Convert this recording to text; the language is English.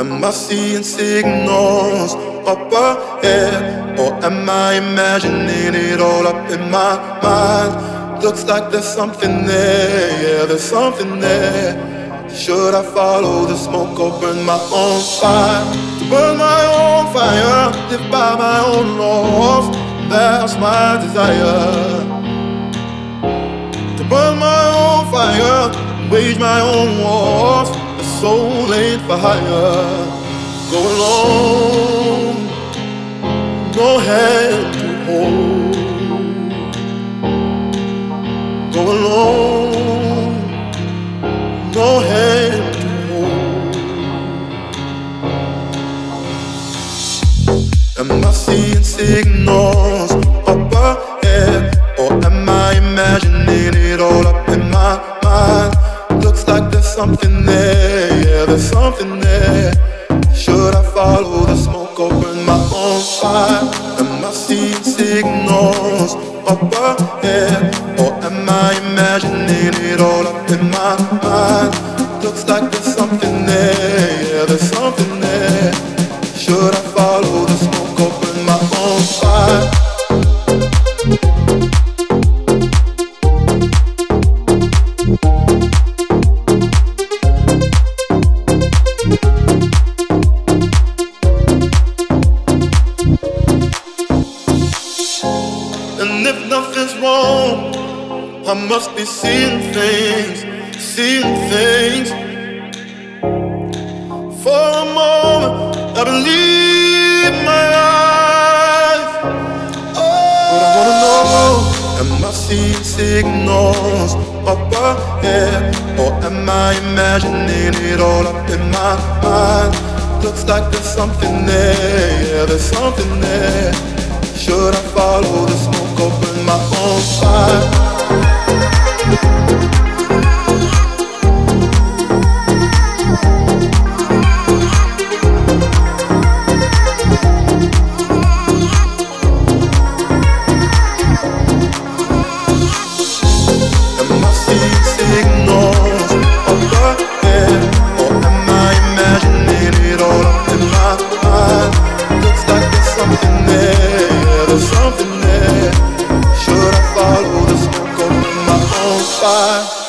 Am I seeing signals up ahead? Or am I imagining it all up in my mind? Looks like there's something there, yeah, there's something there. Should I follow the smoke or burn my own fire? Burn my own fire, live by my own laws. That's my desire. To burn my own fire, wage my own wars soul ain't for hire. Go along, no hand to hold. Go along, no hand to hold. Am I seeing signals up ahead, or am I imagining it all up in my mind? Looks like there's something there something there. Should I follow the smoke or burn my own fire? Am I seeing signals up ahead? Or am I imagining it all up in my mind? Looks like I must be seeing things, seeing things. For a moment, I believe my eyes. Oh. But I wanna know, am I seeing signals up ahead? Or am I imagining it all up in my mind? Looks like there's something there, yeah, there's something there. Should I follow are.